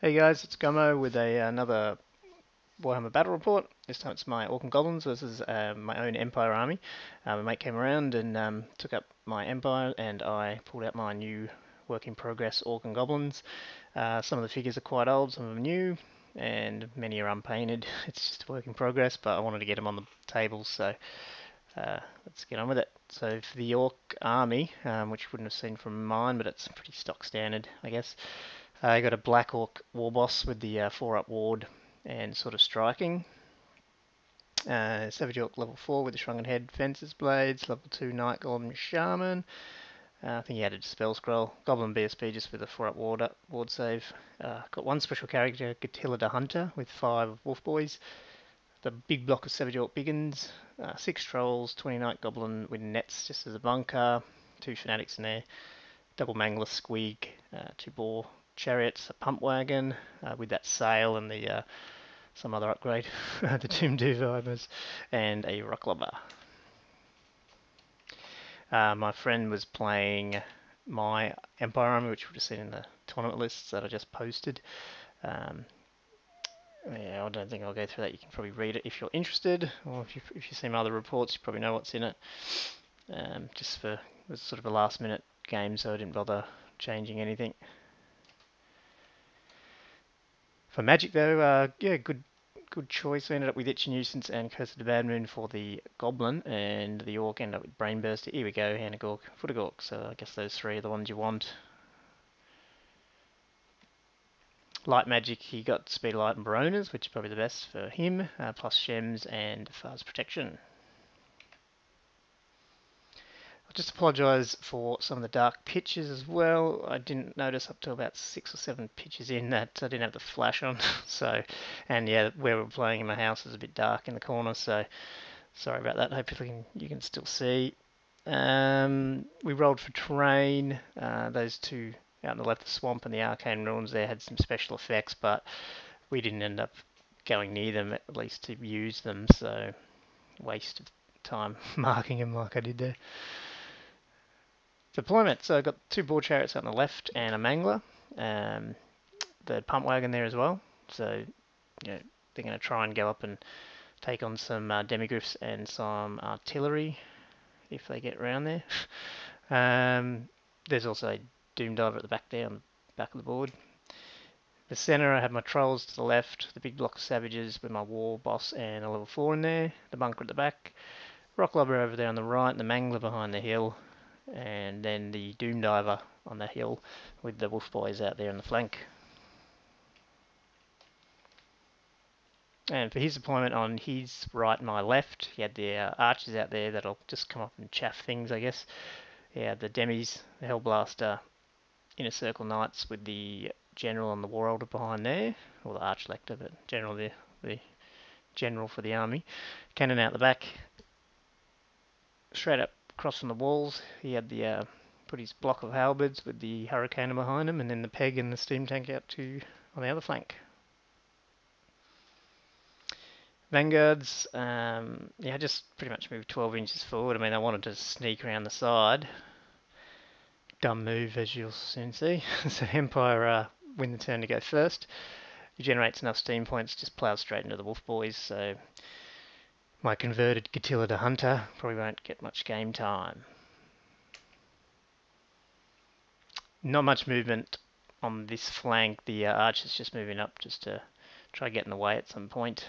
Hey guys, it's Gummo with a another Warhammer Battle Report. This time it's my Orc and Goblins versus uh, my own Empire army. Uh, my mate came around and um, took up my Empire and I pulled out my new work in progress Orc and Goblins. Uh, some of the figures are quite old, some of them new, and many are unpainted. It's just a work in progress, but I wanted to get them on the table, so uh, let's get on with it. So for the Orc army, um, which you wouldn't have seen from mine, but it's pretty stock standard, I guess. I uh, got a Black Orc War Boss with the uh, 4 up ward and sort of striking. Uh, Savage Orc level 4 with the Shrunken Head, Fencer's Blades, level 2 Night Goblin Shaman. Uh, I think he added Spell Scroll. Goblin BSB just with a 4 up ward, up, ward save. Uh, got one special character, Gitilla the Hunter, with 5 Wolf Boys. The big block of Savage Orc Big'uns, uh, 6 Trolls, 20 Night Goblin with Nets just as a bunker, 2 Fanatics in there. Double Mangler Squigs, uh, 2 Boar chariots, a pump wagon uh, with that sail and the uh, some other upgrade, the Doom Divers, and a rock lobber. Uh, my friend was playing my Empire army, which we've seen in the tournament lists that I just posted. Um, yeah, I don't think I'll go through that. You can probably read it if you're interested, or if you if you see my other reports, you probably know what's in it. Um, just for it was sort of a last minute game, so I didn't bother changing anything. For Magic though, uh, yeah, good good choice. We ended up with Itchy Nuisance and Curse of the Bad Moon for the Goblin, and the Orc ended up with brain Brainburster. Here we go, Hand of Gork, Foot of Gork. So I guess those three are the ones you want. Light Magic, he got Speed Light and Birona's, which is probably the best for him, uh, plus Shem's and Pha's Protection. I'll just apologise for some of the dark pictures as well. I didn't notice up to about six or seven pictures in that I didn't have the flash on. So, and yeah, where we're playing in my house is a bit dark in the corner. So, sorry about that. Hopefully you can still see. Um, we rolled for terrain. Uh, those two out on the left, the swamp and the arcane ruins, there had some special effects, but we didn't end up going near them at least to use them. So, waste of time marking them like I did there. Deployment. So I've got two boar chariots on the left and a mangler. Um, the pump wagon there as well. So you know, they're going to try and go up and take on some uh, demigryphs and some artillery if they get around there. um, there's also a doom diver at the back there on the back of the board. The center, I have my trolls to the left, the big block of savages with my war boss and a level 4 in there, the bunker at the back, rock lobber over there on the right, and the mangler behind the hill, and then the Doom Diver on the hill with the Wolf Boys out there in the flank. And for his deployment on his right and my left, he had the uh, archers out there that'll just come up and chaff things, I guess. He had the demis, the Hellblaster, Inner Circle Knights with the General and the War Altar behind there, or the Archlector, but General the, the General for the army. Cannon out the back, straight up across from the walls. He had the uh, put his block of halberds with the hurricane behind him, and then the peg and the steam tank out to on the other flank. Vanguards, um, yeah, just pretty much moved 12 inches forward. I mean, I wanted to sneak around the side. Dumb move, as you'll soon see. so Empire uh, win the turn to go first. He generates enough steam points, just plows straight into the Wolf Boys. So my converted Gitilla the Hunter probably won't get much game time. Not much movement on this flank. The uh, archer's just moving up just to try get in the way at some point.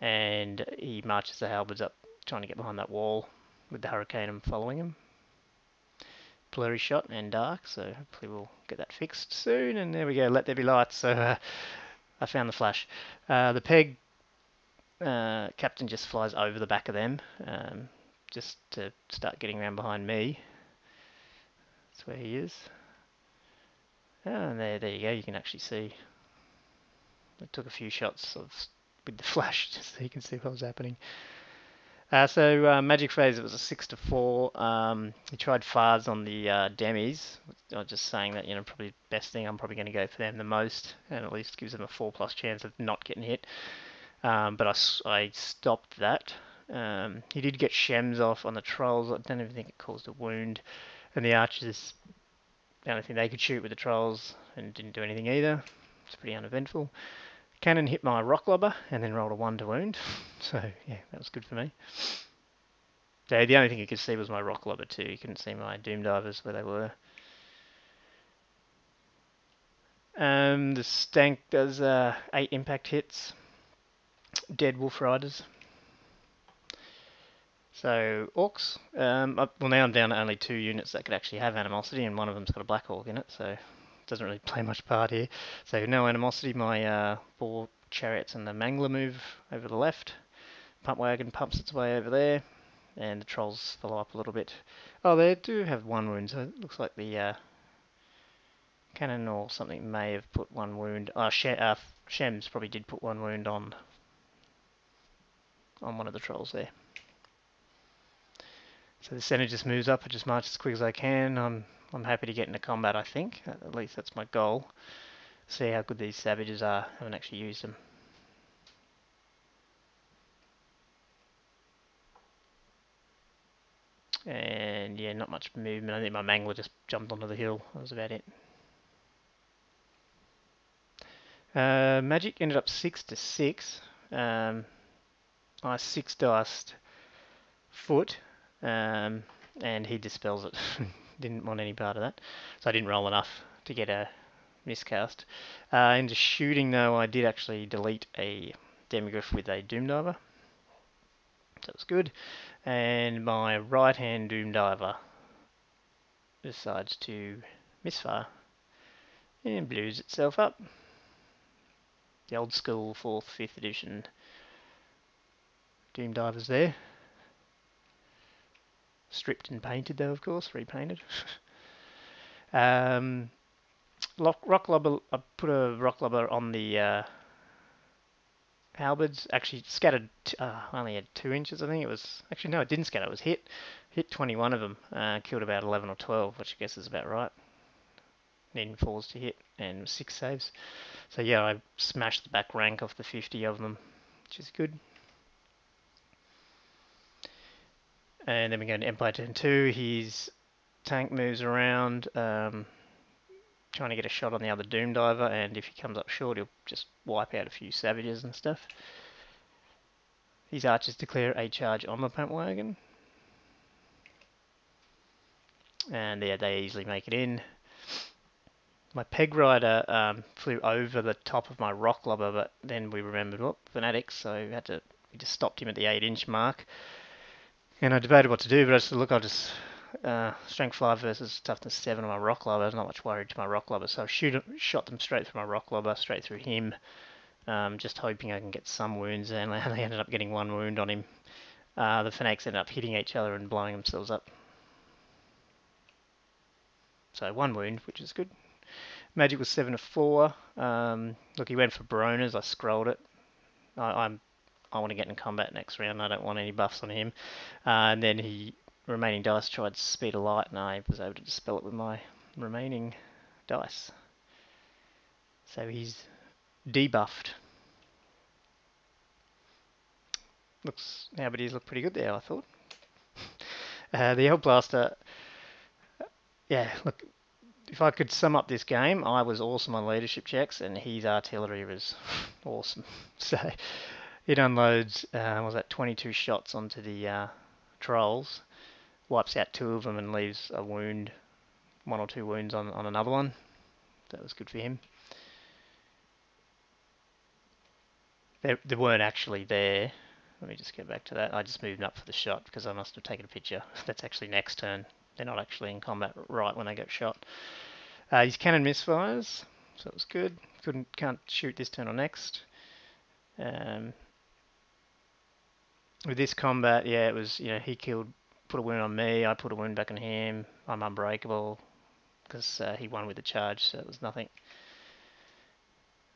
And he marches the halberds up trying to get behind that wall with the hurricane following him. Blurry shot and dark, so hopefully we'll get that fixed soon. And there we go, let there be light. So uh, I found the flash. Uh, the peg uh, captain just flies over the back of them um, just to start getting around behind me. That's where he is. Oh, and there, there you go. You can actually see. I took a few shots of with the flash just so you can see what was happening. Uh, so uh, magic phase, it was a six to four. Um, he tried Fars on the uh, demis. I was just saying that you know probably best thing. I'm probably going to go for them the most, and at least gives them a four plus chance of not getting hit. Um, but I, I stopped that. Um, he did get Shem's off on the trolls. I don't even think it caused a wound. And the archers the only thing they could shoot with the trolls and didn't do anything either. It's pretty uneventful. Cannon hit my rock lobber and then rolled a 1 to wound. So, yeah, that was good for me. So the only thing you could see was my rock lobber too. You couldn't see my doom divers where they were. Um, the stank does uh, 8 impact hits. Dead wolf riders. So, orcs. Um, well, now I'm down to only two units that could actually have animosity, and one of them's got a black orc in it, so it doesn't really play much part here. So, no animosity. My uh, four chariots and the mangler move over the left. Pump wagon pumps its way over there, and the trolls follow up a little bit. Oh, they do have one wound, so it looks like the uh, cannon or something may have put one wound. Oh, Sh uh, Shem's probably did put one wound on on one of the trolls there. So the center just moves up. I just march as quick as I can. I'm I'm happy to get into combat. I think at least that's my goal. See how good these savages are. I haven't actually used them. And yeah, not much movement. I think my mangler just jumped onto the hill. That was about it. Uh, magic ended up six to six. Um, I six diced foot um, and he dispels it. didn't want any part of that, so I didn't roll enough to get a miscast. Uh, into shooting though, I did actually delete a demigryph with a doom diver. That was good. And my right hand doom diver decides to misfire and blows itself up. The old school 4th, 5th edition doom divers there. Stripped and painted though, of course, repainted. um, rock lobber, I put a rock lobber on the uh, halberds. Actually, scattered. Uh, only had two inches, I think it was. Actually, no, it didn't scatter. It was hit. Hit 21 of them. Uh, killed about 11 or 12, which I guess is about right. Needing fours to hit and six saves. So yeah, I smashed the back rank off the 50 of them, which is good. And then we go to Empire turn 2. His tank moves around, um, trying to get a shot on the other Doom Diver, and if he comes up short, he'll just wipe out a few savages and stuff. His archers declare a charge on the pump wagon. And yeah, they easily make it in. My peg rider um, flew over the top of my rock lobber, but then we remembered, what, fanatics, so we had to, we just stopped him at the 8 inch mark. And I debated what to do, but I said, look, I'll just uh, strength five versus toughness seven on my rock lobber. I was not much worried to my rock lobber, so I shoot, shot them straight through my rock lobber, straight through him, um, just hoping I can get some wounds. And they ended up getting one wound on him. Uh, the fanatics ended up hitting each other and blowing themselves up. So one wound, which is good. Magic was seven to four. Um, look, he went for Birona's. I scrolled it. I, I'm I want to get in combat next round. I don't want any buffs on him. Uh, and then he remaining dice tried speed of light, and I was able to dispel it with my remaining dice. So he's debuffed. Looks now, but he's looked pretty good there. I thought. uh, the Hellblaster. Yeah, look. If I could sum up this game, I was awesome on leadership checks, and his artillery was awesome. So it unloads, uh, was that 22 shots onto the uh, trolls, wipes out two of them and leaves a wound, one or two wounds on, on another one. That was good for him. They, they weren't actually there. Let me just get back to that. I just moved up for the shot because I must have taken a picture. That's actually next turn. They're not actually in combat right when they get shot. Uh, his cannon misfires, so it was good. Couldn't can't shoot this turn or next. Um, with this combat, yeah, it was, you know, he killed, put a wound on me, I put a wound back on him, I'm unbreakable, because uh, he won with the charge, so it was nothing.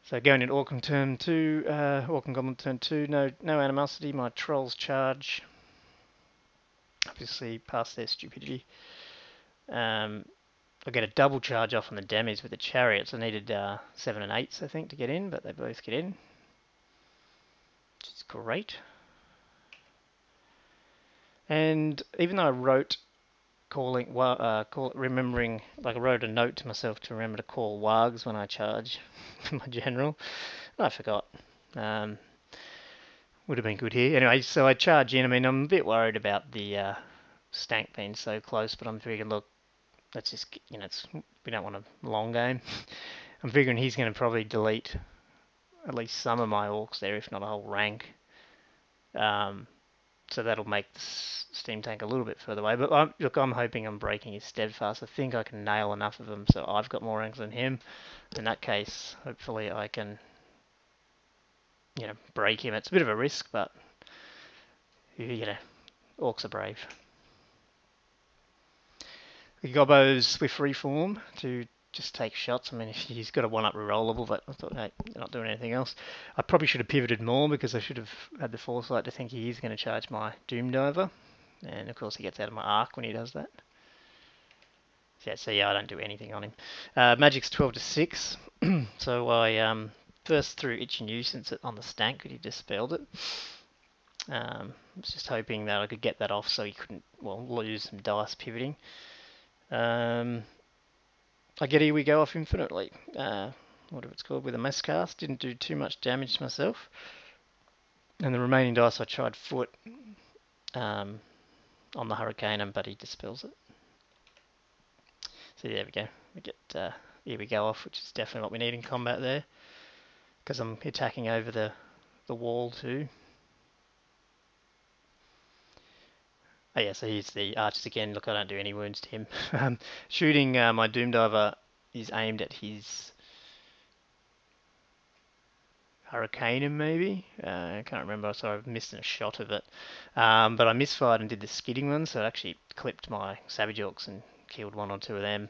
So going into Orc turn 2, uh, Orc Goblin turn 2, no, no animosity, my trolls charge, obviously past their stupidity. Um, I get a double charge off on the damage with the chariots, I needed uh, 7 and 8s I think to get in, but they both get in, which is great. And even though I wrote calling, wa- uh, call, remembering, like I wrote a note to myself to remember to call WAGs when I charge my general. I forgot. Um, would have been good here. Anyway, so I charge in. I mean, I'm a bit worried about the uh, stank being so close, but I'm figuring, look, let's just, you know, it's, we don't want a long game. I'm figuring he's going to probably delete at least some of my orcs there, if not a whole rank. Um, so that'll make the steam tank a little bit further away. But I'm, look, I'm hoping I'm breaking his steadfast. I think I can nail enough of them so I've got more ranks than him. In that case, hopefully I can, you know, break him. It's a bit of a risk, but you know, orcs are brave. Gobbo's with reform to just take shots. I mean, he's got a one-up rerollable, but I thought, hey, they're not doing anything else. I probably should have pivoted more because I should have had the foresight to think he is going to charge my Doom Diver. And of course he gets out of my arc when he does that. Yeah, so yeah, I don't do anything on him. Uh, Magic's 12 to 6, so I um, first threw Itchy Nuisance on the stank, but he dispelled it. Um, I was just hoping that I could get that off so he couldn't, well, lose some dice pivoting. Um, I get Here We Go off infinitely. Uh, whatever it's called, with a mass cast. Didn't do too much damage to myself. And the remaining dice I tried foot um, on the Hurricane, but he dispels it. So there we go. We get uh, Here We Go off, which is definitely what we need in combat there. Because I'm attacking over the, the wall too. Oh yeah, so he's the artist again. Look, I don't do any wounds to him. um, shooting uh, my Doom Diver is aimed at his Hurricane maybe. Uh, I can't remember, so I've missed a shot of it. Um, but I misfired and did the skidding one, so it actually clipped my Savage Orcs and killed one or two of them.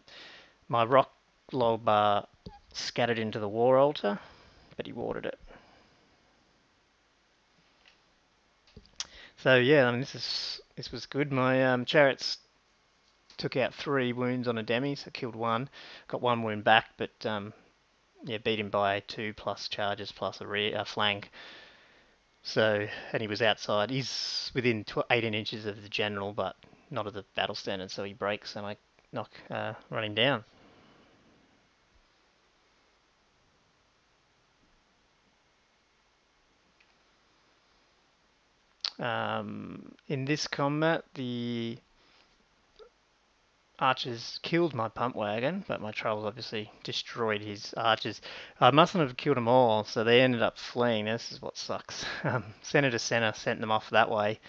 My Rock Lobber scattered into the War Altar, but he watered it. So yeah, I mean this is this was good. My um, chariots took out three wounds on a demi, so killed one. Got one wound back, but um, yeah, beat him by two plus charges plus a rear a flank. So and he was outside. He's within 18 inches of the general, but not of the battle standard. So he breaks, and I knock uh, run him down. Um, in this combat, the archers killed my pump wagon, but my trolls obviously destroyed his archers. I mustn't have killed them all, so they ended up fleeing. This is what sucks. Um, Senator Senna sent them off that way.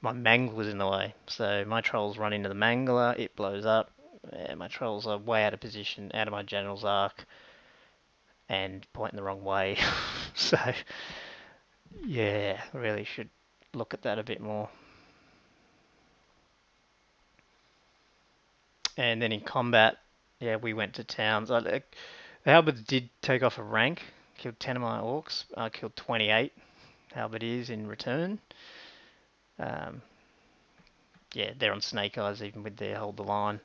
My mangler was in the way, so my trolls run into the mangler, it blows up. My trolls are way out of position, out of my general's arc, and pointing the wrong way. so, yeah, really should look at that a bit more. And then in combat, yeah, we went to towns. I, the Halberds did take off a rank, killed 10 of my orcs. I killed 28 Halberdiers in return. Um, yeah, they're on snake eyes even with their hold the line.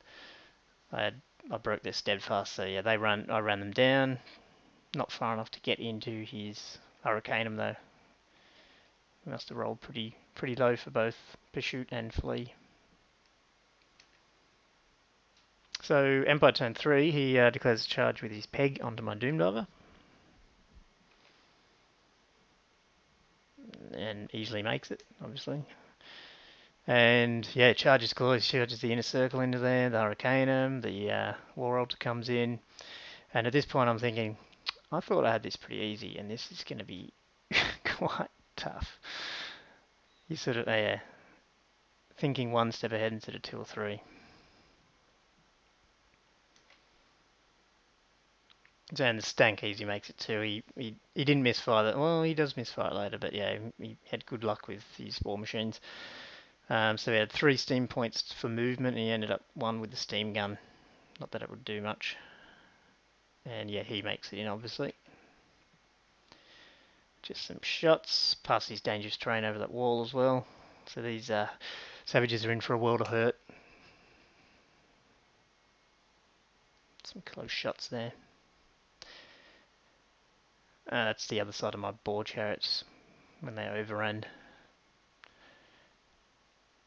I had I broke their steadfast, so yeah, they run. I ran them down, not far enough to get into his hurricane though. We must have rolled pretty pretty low for both pursuit and flee. So Empire turn 3, he uh, declares a charge with his peg onto my Doom Diver. And easily makes it, obviously. And yeah, charges close, charges the inner circle into there, the Hurricaneum, the uh, War Altar comes in. And at this point I'm thinking, I thought I had this pretty easy and this is going to be quite tough. You sort of, uh, thinking one step ahead instead of two or three. And the stank easy makes it too. He, he he didn't misfire that. Well, he does misfire it later, but yeah, he had good luck with his war machines. Um, so he had three steam points for movement, and he ended up one with the steam gun. Not that it would do much. And yeah, he makes it in, obviously. Just some shots, past his dangerous terrain over that wall as well. So these uh, savages are in for a world of hurt. Some close shots there. Uh, that's the other side of my boar chariots when they overrun.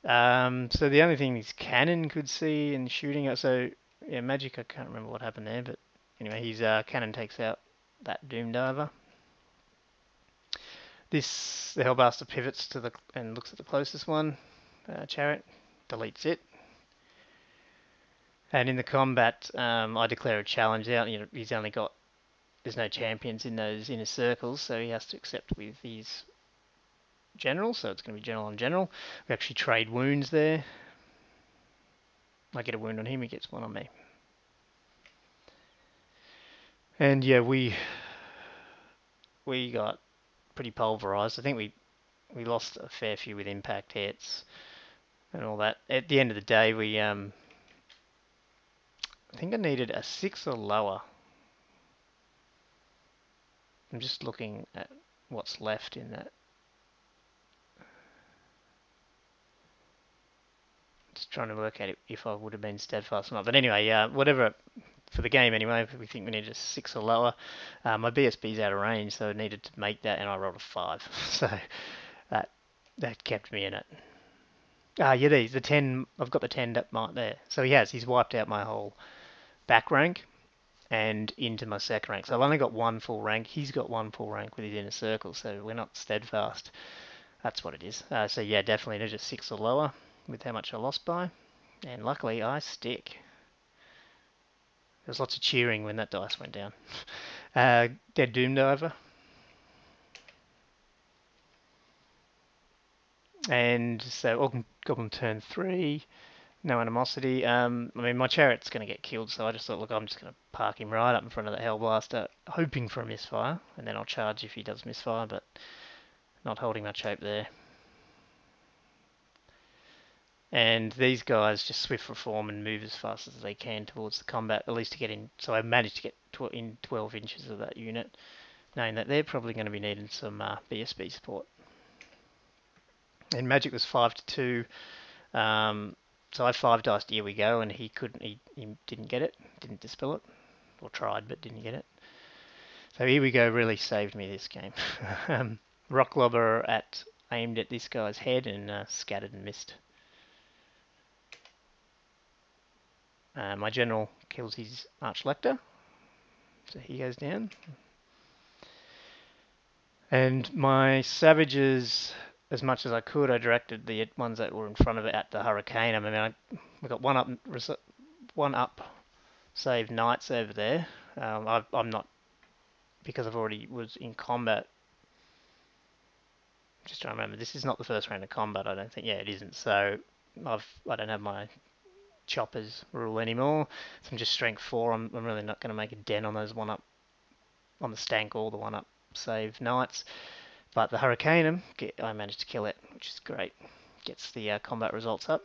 Um, so the only thing this cannon could see and shooting it. So yeah, magic. I can't remember what happened there, but anyway, his uh, cannon takes out that doom diver. This the Hellblaster pivots to the and looks at the closest one, uh, chariot, deletes it. And in the combat, um, I declare a challenge out. You know, he's only got there's no champions in those inner circles, so he has to accept with his general. So it's going to be general on general. We actually trade wounds there. I get a wound on him, he gets one on me. And yeah, we we got pretty pulverized. I think we we lost a fair few with impact hits and all that. At the end of the day, we um I think I needed a six or lower. I'm just looking at what's left in that. Just trying to work out if I would have been steadfast or not. But anyway, yeah, whatever for the game anyway. We think we needed a six or lower. Uh, my BSB's out of range, so I needed to make that, and I rolled a five. so that that kept me in it. Ah, yeah, these the ten. I've got the ten up mark there. So he has. He's wiped out my whole back rank and into my second rank. So I've only got one full rank. He's got one full rank with his inner circle. So we're not steadfast. That's what it is. Uh, so yeah, definitely needed six or lower with how much I lost by. And luckily I stick. There was lots of cheering when that dice went down. Uh, Dead Doom Diver. And so Goblin turn three, no animosity. Um, I mean, my chariot's going to get killed, so I just thought, look, I'm just going to park him right up in front of the Hellblaster, hoping for a misfire, and then I'll charge if he does misfire, but not holding much hope there. And these guys just swift reform and move as fast as they can towards the combat, at least to get in. So I managed to get tw in 12 inches of that unit, knowing that they're probably going to be needing some uh, BSB support. And magic was 5 to 2. Um, so I five diced here we go, and he couldn't, he, he didn't get it, didn't dispel it, or tried but didn't get it. So here we go really saved me this game. um, Rock Lobber at aimed at this guy's head and uh, scattered and missed. Uh, my general kills his Archlector, so he goes down. And my savages, as much as I could, I directed the ones that were in front of it at the Hurricane. I mean, I, we got one up, one up, save knights over there. Um, I, I'm not because I've already was in combat. Just trying to remember, this is not the first round of combat. I don't think. Yeah, it isn't. So I've I don't have my choppers rule anymore. So I'm just strength four. I'm, I'm really not going to make a dent on those one up on the stank or the one up save knights. But the Hurricaneum, I managed to kill it, which is great. Gets the uh, combat results up.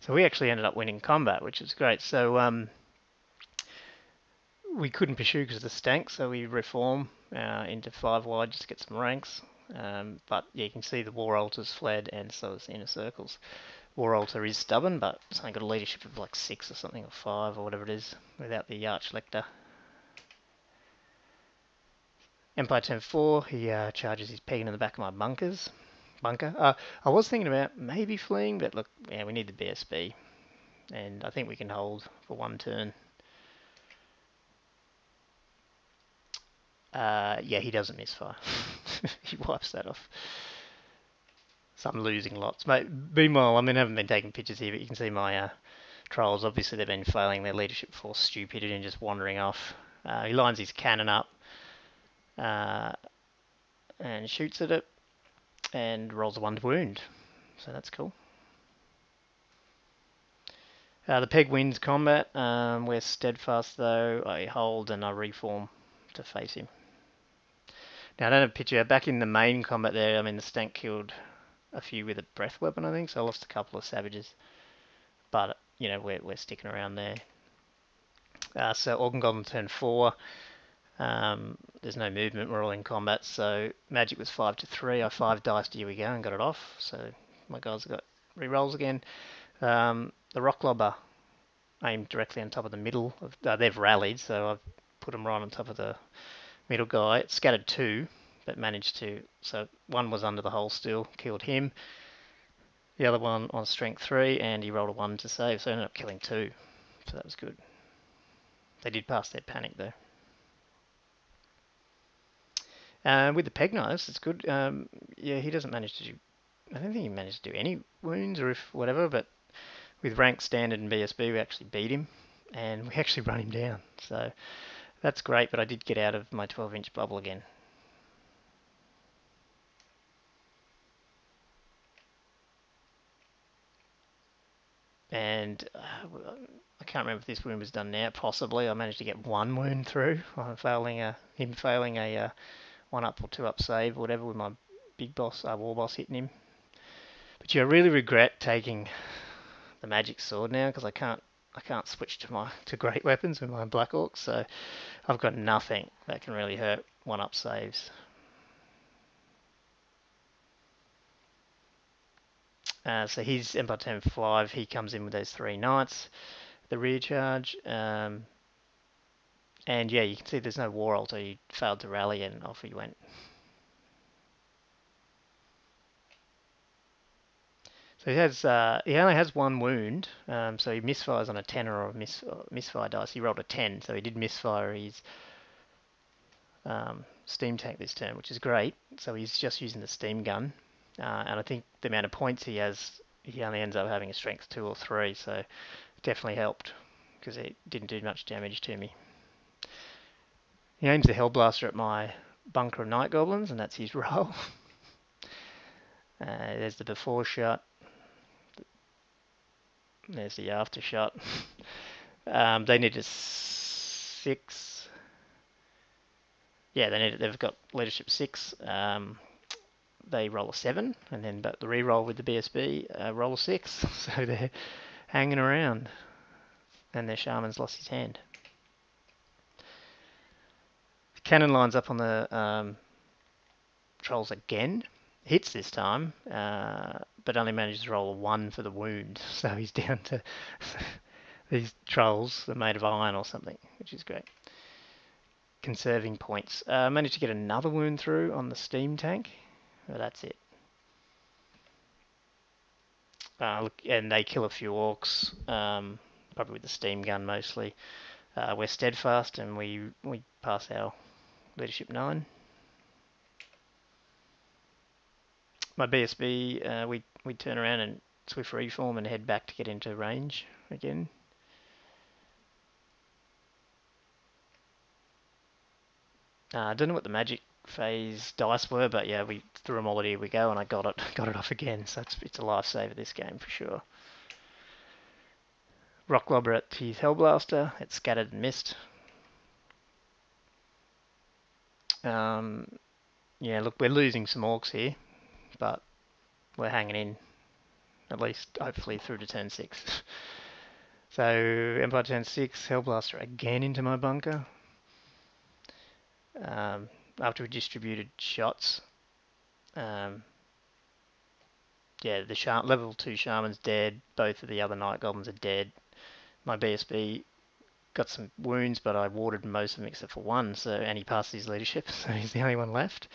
So we actually ended up winning combat, which is great. So um, we couldn't pursue because of the stank, so we reform uh, into five wide just to get some ranks. Um, but yeah, you can see the war altars fled, and so is the inner circles. War Altar is stubborn, but it's only got a leadership of like 6 or something, or 5 or whatever it is, without the Archlector. Empire turn 4, he uh, charges his peg in the back of my bunkers. Bunker. Uh, I was thinking about maybe fleeing, but look, yeah, we need the BSB. And I think we can hold for one turn. Uh, yeah, he doesn't misfire. he wipes that off. So I'm losing lots. Meanwhile, I mean, I haven't been taking pictures here, but you can see my uh, trolls. Obviously, they've been failing their leadership for stupidity and just wandering off. Uh, he lines his cannon up uh, and shoots at it and rolls a one to wound. So that's cool. Uh, the peg wins combat. Um, we're steadfast though. I hold and I reform to face him. Now I don't have a picture. Back in the main combat there, I mean the stank killed a few with a breath weapon, I think. So I lost a couple of savages, but you know we're we're sticking around there. Uh, so Organ Golem turn four. Um, there's no movement. We're all in combat. So magic was five to three. I five diced. Here we go, and got it off. So my guys got re-rolls again. Um, the rock lobber aimed directly on top of the middle. Of, uh, they've rallied, so I've put them right on top of the middle guy. It scattered two, but managed to. So one was under the hole still, killed him. The other one on strength three, and he rolled a one to save, so ended up killing two. So that was good. They did pass their panic though. Uh, with the peg knives, it's good. Um, yeah, he doesn't manage to do. I don't think he managed to do any wounds or if whatever, but with rank standard and BSB, we actually beat him, and we actually run him down. So that's great. But I did get out of my 12-inch bubble again. And uh, I can't remember if this wound was done now. Possibly, I managed to get one wound through failing a him failing a uh, one up or two up save or whatever with my big boss, uh, war boss hitting him. But yeah, I really regret taking the magic sword now because I can't I can't switch to my to great weapons with my black orc, so I've got nothing that can really hurt one up saves. Uh, so he's Empire 10 5, he comes in with those three knights, the rear charge, um, and yeah, you can see there's no war altar. He failed to rally and off he went. So he has uh, he only has one wound, um, so he misfires on a 10 or a mis misfire dice. He rolled a 10, so he did misfire his um, steam tank this turn, which is great. So he's just using the steam gun, uh, and I think the amount of points he has, he only ends up having a strength 2 or 3, so definitely helped because it didn't do much damage to me. He aims the Hellblaster at my bunker of Night Goblins, and that's his roll. uh, there's the before shot. There's the after shot. um, they need a six. Yeah, they need. They've got leadership six. Um, they roll a seven, and then but the re-roll with the BSB uh, roll a six. so they're hanging around, and their shaman's lost his hand. Cannon lines up on the um, trolls again. Hits this time, uh, but only manages to roll a one for the wound. So he's down to these trolls are made of iron or something, which is great. Conserving points. Uh, managed to get another wound through on the steam tank. That's it. Uh, look, and they kill a few orcs, um, probably with the steam gun mostly. Uh, we're steadfast and we we pass our Leadership 9. My BSB, uh, we, we turn around and swift reform and head back to get into range again. Uh, I don't know what the magic phase dice were, but yeah, we threw them all at here we go, and I got it, got it off again. So it's it's a lifesaver this game for sure. Rock Rocklobber at his Hellblaster, it scattered and missed. Um, yeah, look, we're losing some orcs here, but we're hanging in, at least hopefully through to turn 6. so, Empire turn 6, Hellblaster again into my bunker. Um, after we distributed shots. Um, yeah, the level 2 Shaman's dead, both of the other Night Goblins are dead. My BSB got some wounds, but I warded most of them except for one. So and he passed his leadership, so he's the only one left.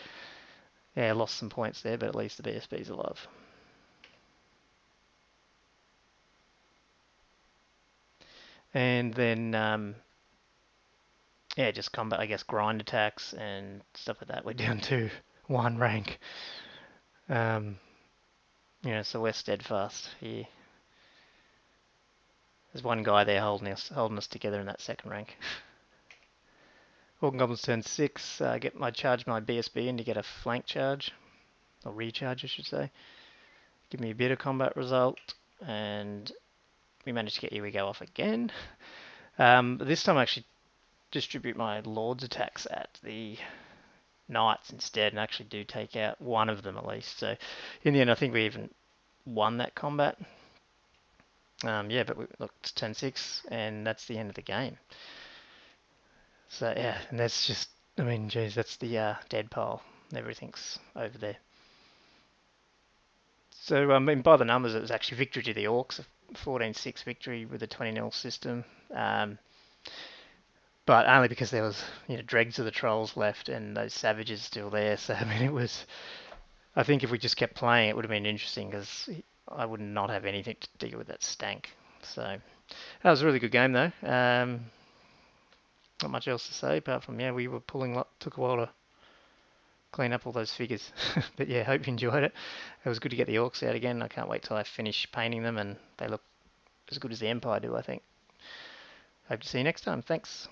Yeah, lost some points there, but at least the BSB's alive. And then, um, yeah, just combat, I guess, grind attacks and stuff like that. We're down to one rank. Um, you know, so we're steadfast here. There's one guy there holding us holding us together in that second rank. Orc Goblins turn 6. Uh, get my charge my BSB in to get a flank charge. Or recharge, I should say. Give me a bit of combat result. And we managed to get Here We Go off again. Um, this time I actually distribute my Lord's attacks at the Knights instead and actually do take out one of them at least. So in the end I think we even won that combat. Um, yeah, but we looked 10-6, and that's the end of the game. So yeah, and that's just, I mean, geez, that's the uh, dead pile. Everything's over there. So I mean, by the numbers, it was actually victory to the Orcs, a 14-6 victory with a 20 0 system. Um, but only because there was you know dregs of the trolls left and those savages still there. So I mean, it was. I think if we just kept playing, it would have been interesting because I would not have anything to deal with that stank. So that was a really good game though. Um, not much else to say apart from yeah, we were pulling. Lot, took a while to clean up all those figures. but yeah, hope you enjoyed it. It was good to get the orcs out again. I can't wait till I finish painting them and they look as good as the Empire do, I think. Hope to see you next time. Thanks.